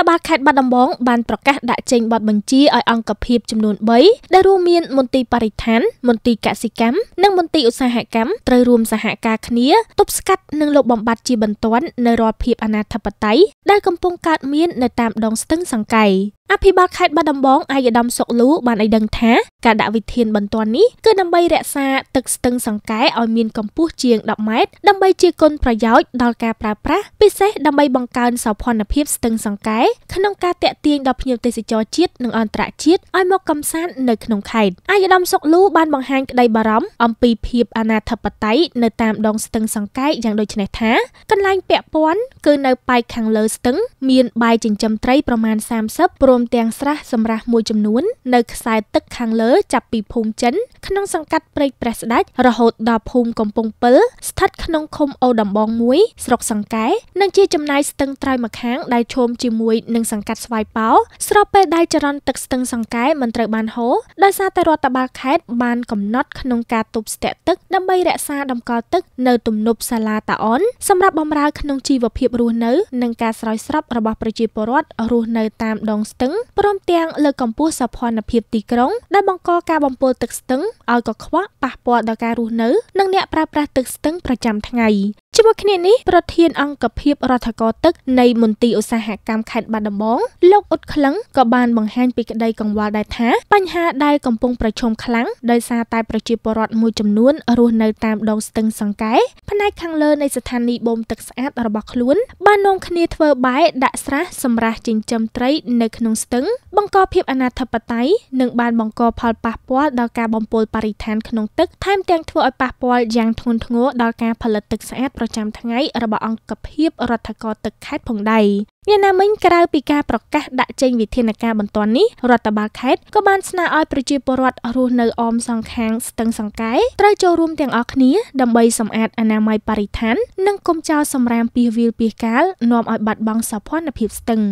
រដ្ឋបាលខេត្តបាត់ដំបងបានប្រកាសដាក់ចេញបទបញ្ជាឲ្យអង្គភាពចំនួន3ដែលរួមមានមន្ទីរបរិស្ថាន មន្ទីរកសិកម្មនិងមន្ទីរឧស្សាហកម្មត្រូវរួមសហការគ្នាទប់ស្កាត់និងលុបបំបាត់ជាបន្ទាន់នៅរាល់ភាពអនាធិបតេយ្យដែលកំពុងកើតមាននៅតាមដងស្ទឹងសង្កែ អភិបាលខេត្តបាត់ដំបងអាយដាមសុកលូបានឲ្យដឹងថាការដាក់វិធានបន្ទាន់នេះគឺដើម្បីរក្សាទឹកស្ទឹងសង្កែឲ្យមានកម្ពស់ជាង10ម៉ែត្រដើម្បីជាគុណប្រយោជន៍ដល់ការប្រើប្រាស់ពិសេសដើម្បីបង្កើនសោភ័ណភាពស្ទឹងសង្កែក្នុងការតាក់ទាញដល់ភ្ញៀវទេសចរជាតិនិងអន្តរជាតិឲ្យមកកំសាន្តនៅក្នុងខេត្តអាយដាមសុកលូបានបង្ហាញក្តីបារម្ភអំពីភាពអនាធិបតេយ្យនៅតាមដងស្ទឹងសង្កែយ៉ាងដូចនេះថាកន្លែងពាក់ព័ន្ធគឺនៅប៉ែកខាងលើស្ទឹងមានបាយចិញ្ចឹមត្រីប្រមាណ30ព្រមទាំងស្រះសម្រាស់មួយចំនួន នៅខ្សែទឹកខាងលើចាប់ពីភូមិចិន ក្នុងសង្កាត់ព្រែកព្រះស្ដេចរហូតដល់ភូមិកំពង់ពិលស្ថិតក្នុងឃុំអូដំបងមួយស្រុកសង្កែនិងជាចំណាយស្ទឹងត្រើយម្ខាងដែលឈោមជាមួយនឹងសង្កាត់ស្វាយប៉ោស្របពេលដែលចរន្តទឹកស្ទឹងសង្កែមិនត្រូវបានហូរដោយសារតែរដ្ឋបាលខេត្តបានកំណត់ក្នុងការទប់ស្ទាក់ទឹកដើម្បីរក្សាតម្កល់ទឹកនៅទំនប់សាឡាតាអនសម្រាប់បម្រើក្នុងជីវភាពរស់នៅនិងការស្រោចស្រពរបស់ប្រជាពលរដ្ឋរស់នៅតាមដងស្ទឹងព្រមទាំងលើកកម្ពស់សោភ័ណភាពទីក្រុងដែលបង្កការបំពុលទឹកស្ទឹងឲ្យកខ្វក់ប៉ះពាល់ដល់ការរស់នៅ និងអ្នកប្រើប្រាស់ទឹកស្ទឹងប្រចាំថ្ងៃជាមួយគ្នានេះប្រធានអង្គភាពរដ្ឋកោទឹកនៃមន្ទីរឧស្សាហកម្មខេត្តបាត់ដំបងលោកអ៊ុតក្លឹងក៏បានបង្ហាញពីក្តីកង្វល់ដែរថាបញ្ហាដែលកំពុងប្រឈមខ្លាំងដោយសារតែប្រជាពលរដ្ឋមួយចំនួនរស់នៅតាមដងស្ទឹងសង្កែផ្នែកខាងលើនៃស្ថានីយបូមទឹកស្អាតរបស់ខ្លួនបាននាំគ្នាធ្វើបែដាក់ស្រះសម្រាប់ចិញ្ចឹមត្រីនៅក្នុងស្ទឹងបង្កភាពអនាធិបតេយ្យនិងបានបង្កផលប៉ះពាល់ដល់ការបំពុលបរិស្ថានក្នុងទឹកថែមទាំងធ្វើឲ្យប៉ះពាល់យ៉ាងធ្ងន់ធ្ងរដល់ការផលិតទឹកស្អាតប្រចាំថ្ងៃរបស់អង្គភាពរដ្ឋកោទឹកខេត្តផងដែរយ៉ាងណាមិញក្រៅពីការប្រកាសដាក់ចេញវិធានការបន្ទាន់នេះរដ្ឋបាលខេត្តក៏បានស្នើឲ្យប្រជាពលរដ្ឋរស់នៅអមសងខាងស្ទឹងសង្កែត្រូវចូលរួមទាំងអស់គ្នាដើម្បីសម្អាតអនាម័យបរិស្ថាន និងកុំចោលសម្រាមពីសវាលពីសកាលនាំឲ្យបាត់បង់សោភ័ណភាពស្ទឹង